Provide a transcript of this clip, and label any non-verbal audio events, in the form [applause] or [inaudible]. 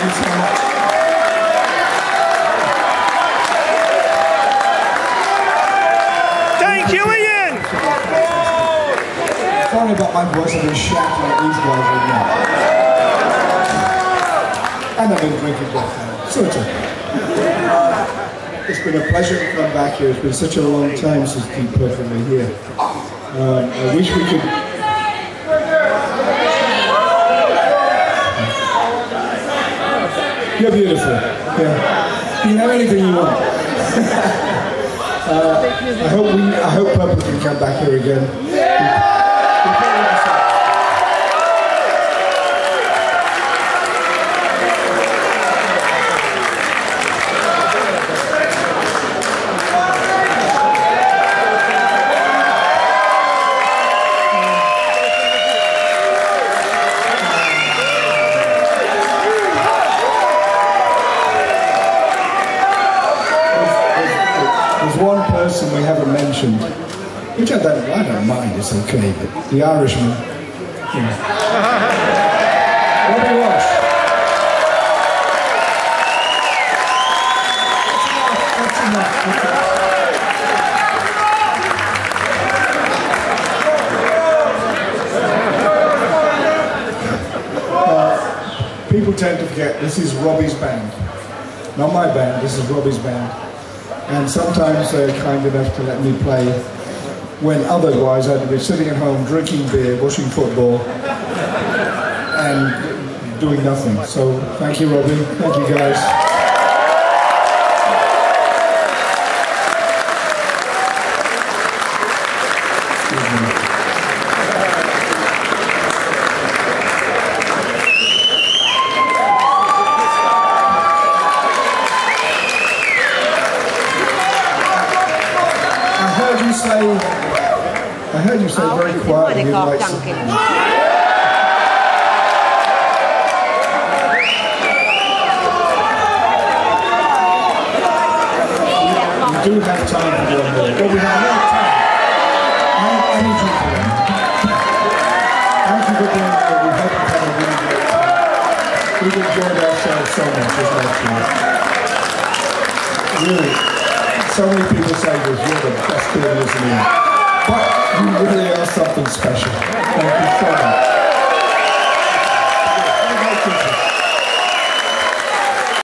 Thank you so Ian. Sorry about my voice, I've been like these guys right now. And I've been drinking black time. Sort of. It's been a pleasure to come back here. It's been such a long time since Deep Purple here. Um, I wish we could... You're beautiful. Yeah. You can have anything you want. [laughs] uh, I hope we, I hope Purple can come back here again. One person we haven't mentioned, which I don't, I don't mind, it's okay, but the Irishman. Know. Robbie Walsh. That's enough, that's enough. Uh, People tend to forget this is Robbie's band. Not my band, this is Robbie's band and sometimes they're kind enough to let me play when otherwise I'd be sitting at home drinking beer, watching football, and doing nothing. So thank you, Robbie. Thank you, guys. Say, I heard you say very quietly you'd like some- We do have time for one more. Well, we have no time. I, I need you. Thank you for being here. We hope you have a really great time. We've enjoyed ourselves so much as well tonight. Really, so many people say this, you're the best in the But you really are something special.